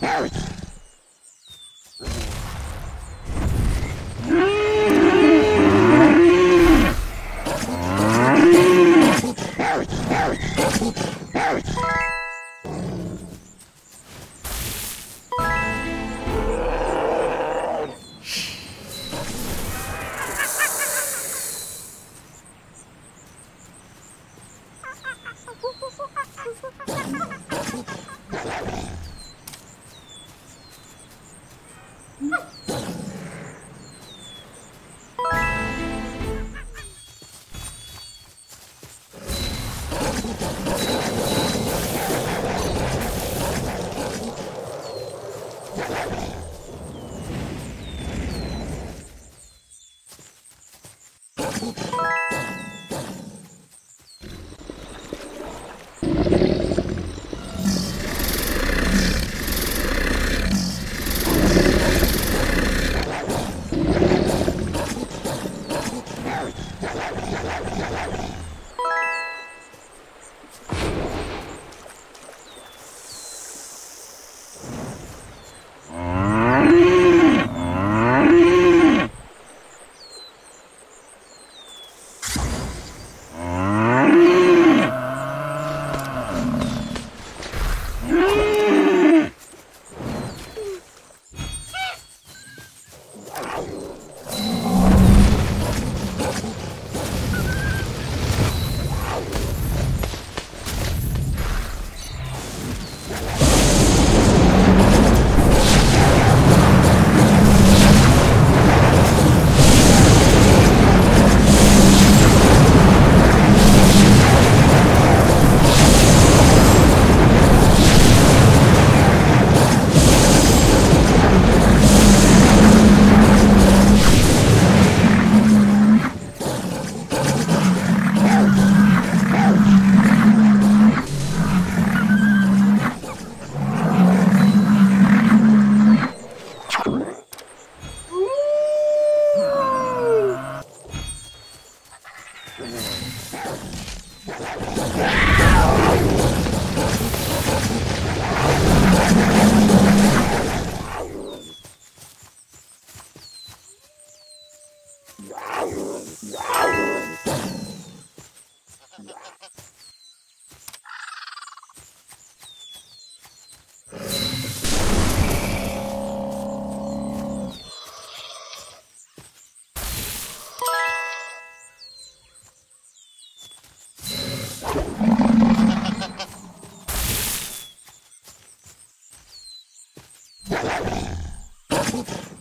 Barry! Desculpa. You Ha ha ha!